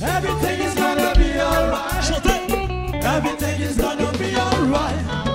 Everything is gonna be alright. Everything is gonna be alright.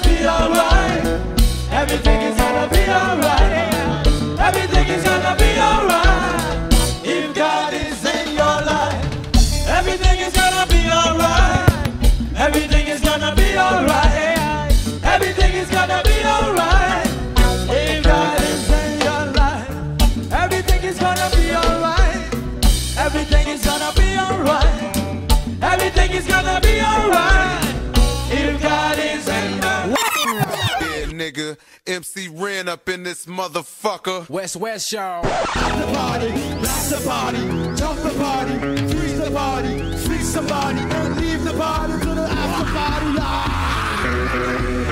Gonna be alright. Everything is gonna be alright. Everything is gonna be alright. If God is in your life, everything is gonna be alright. Everything is gonna be alright. Everything is gonna be alright. If God is in your life, everything is gonna be alright. Everything is gonna be alright. Everything is gonna be MC Ren up in this motherfucker. West West, y'all. the party, rock the party, jump the party, freeze the party, freak somebody, and leave the party to the after party. Ah!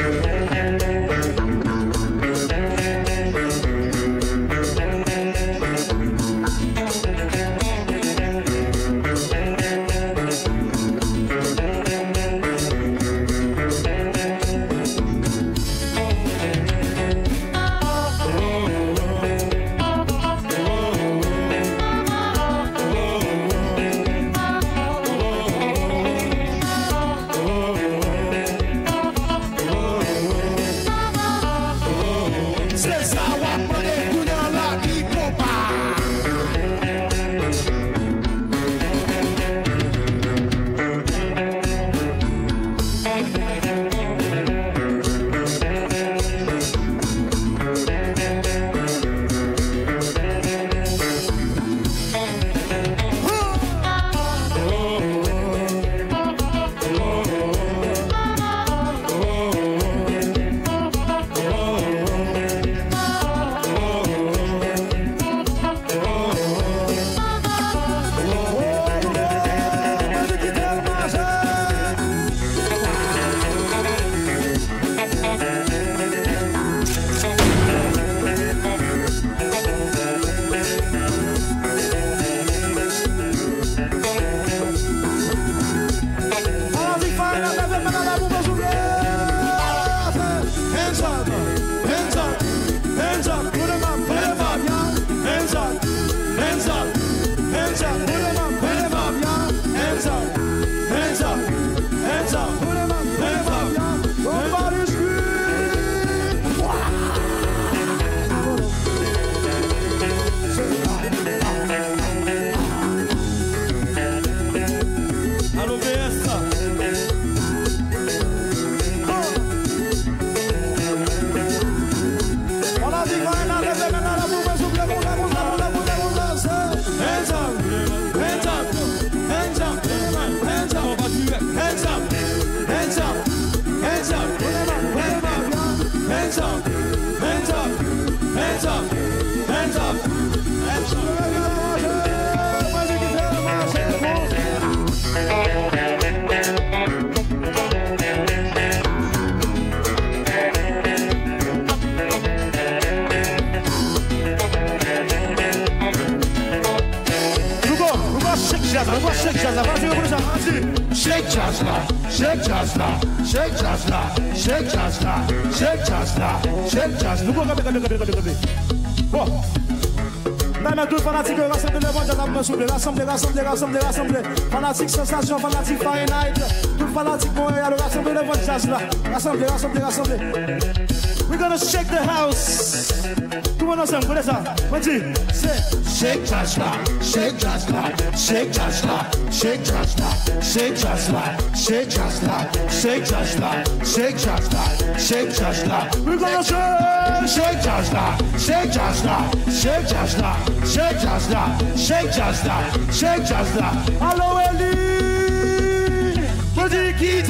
Shake Jasla, Shake Jasla, Shake Jasla, Shake Jasla, Shake Jasla, Shake Jasla. Nou kon rebe, rebe, rebe, rebe, rebe. Bon. Mèm mèm dout fanatik yo rassemble levant jan apman souble. Rassemble, rassemble, rassemble, rassemble. Fanatik sensasyon, fanatik Fahrenheit. Dout fanatik Montréal, rassemble levant Jasla. Rassemble, rassemble, rassemble. We're gonna shake the house. Come on, Sam, what is that? What's it? Shake just like, shake just like, shake just like, shake just like, shake just like, shake just like, shake just like, shake just like, shake just like. We're gonna shake, shake just like, shake just like, shake just like, shake just like, shake just like, shake just like. Hello, Ellie. What's it? Keep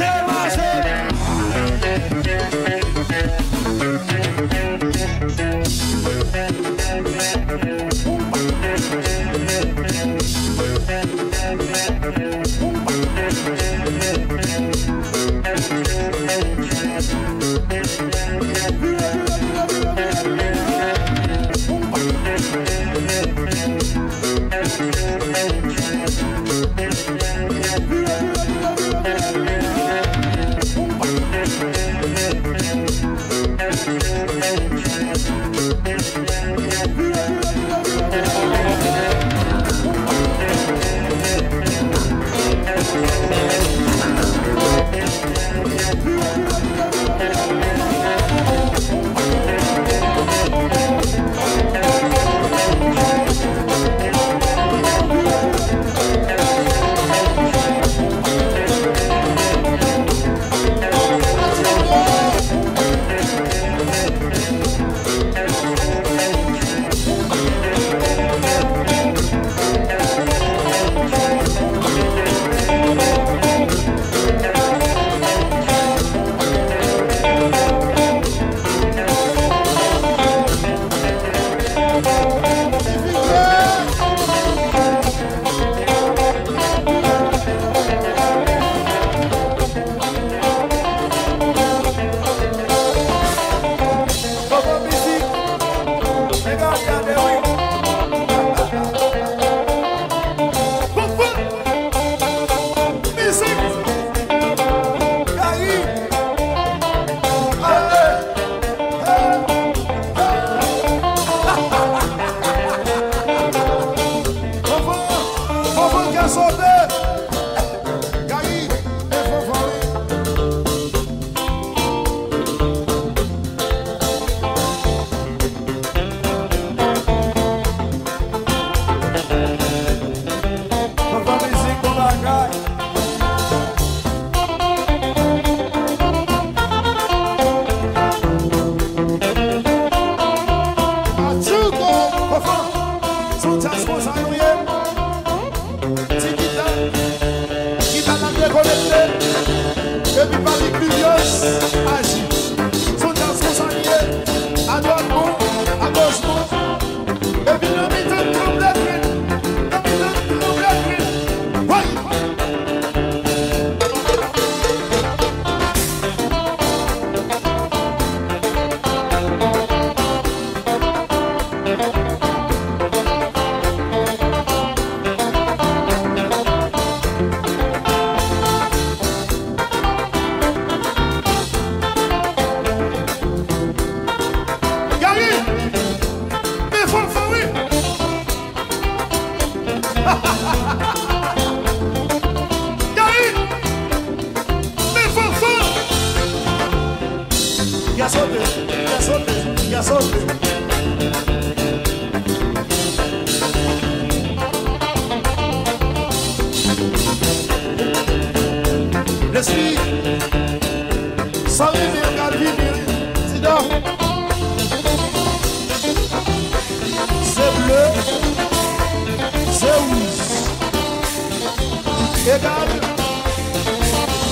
égale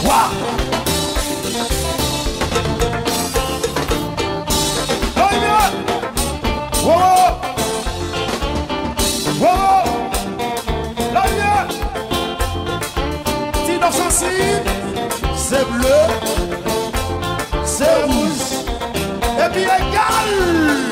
wa Oya Wo Wo L'oya Tino sensible C'est bleu C'est rouge Et puis égale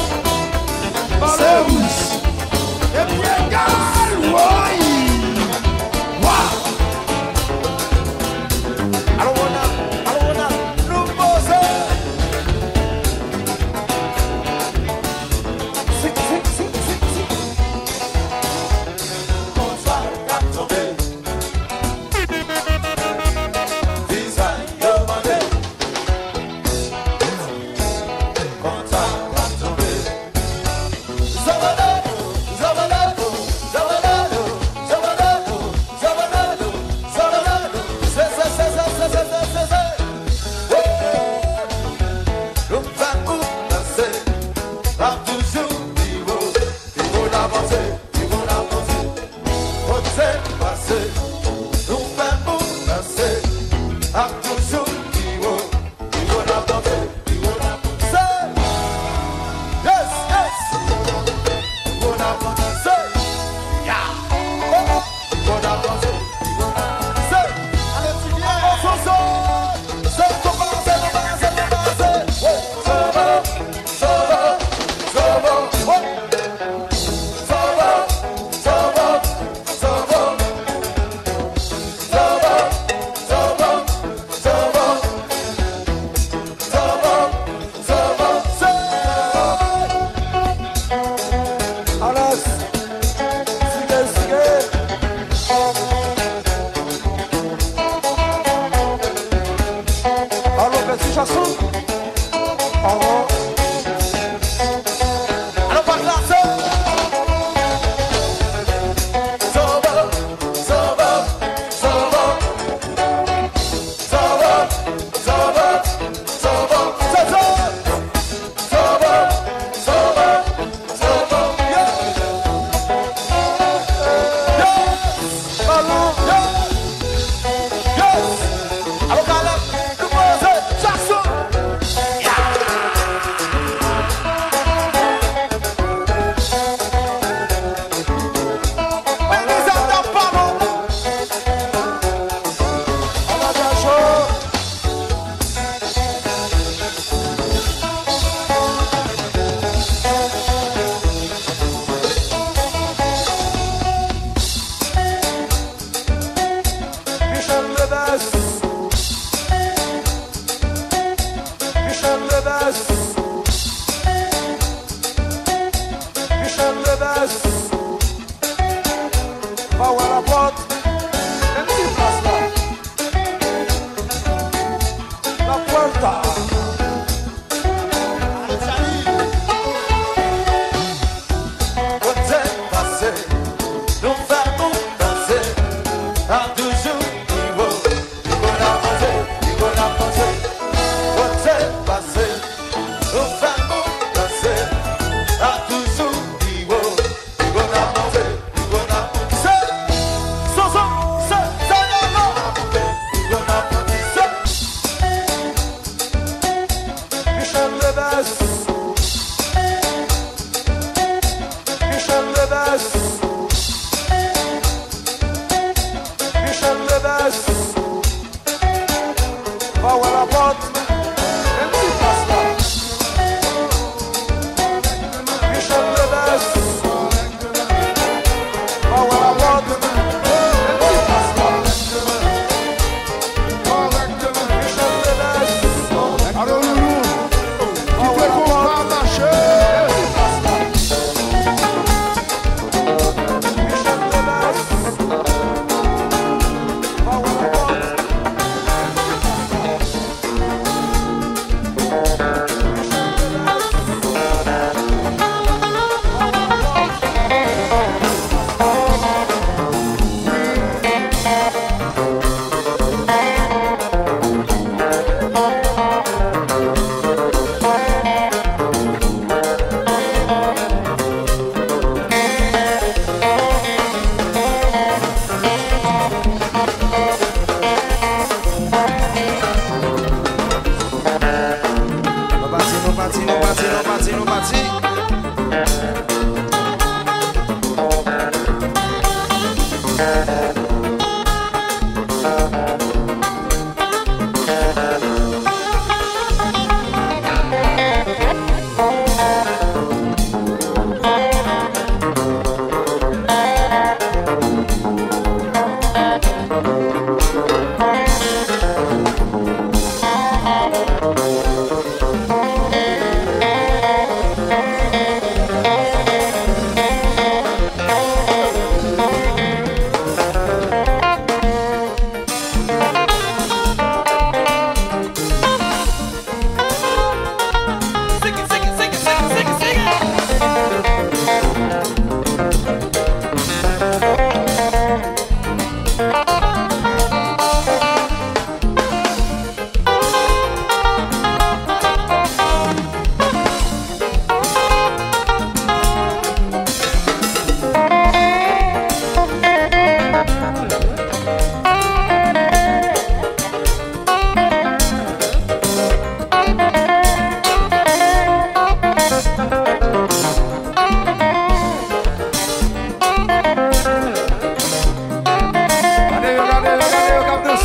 say.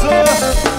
começou.